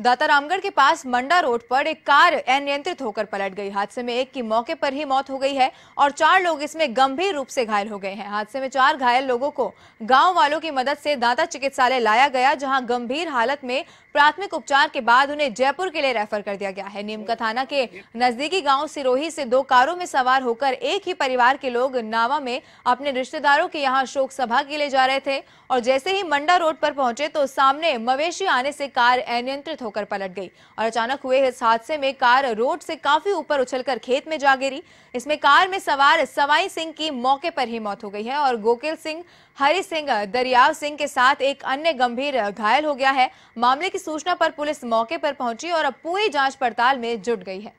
दाता रामगढ़ के पास मंडा रोड पर एक कार अनियंत्रित होकर पलट गई। हादसे में एक की मौके पर ही मौत हो गई है और चार लोग इसमें गंभीर रूप से घायल हो गए हैं। हादसे में चार घायल लोगों को गाँव वालों की मदद से दाता चिकित्सालय लाया गया, जहाँ गंभीर हालत में प्राथमिक उपचार के बाद उन्हें जयपुर के लिए रेफर कर दिया गया है। नीमका थाना के नजदीकी गाँव सिरोही से दो कारों में सवार होकर एक ही परिवार के लोग नावा में अपने रिश्तेदारों के यहाँ शोक सभा के लिए जा रहे थे और जैसे ही मंडा रोड पर पहुँचे तो सामने मवेशी आने से कार अनियंत्रित होकर पलट गई और अचानक हुए इस हादसे में कार रोड से काफ़ी ऊपर उछलकर खेत में जा गिरी। इसमें कार में सवार सवाई सिंह की मौके पर ही मौत हो गई है और गोकिल सिंह, हरि सिंह, दरियाव सिंह के साथ एक अन्य गंभीर घायल हो गया है। मामले की सूचना पर पुलिस मौके पर पहुँची और अब पूरी जाँच पड़ताल में जुट गई है।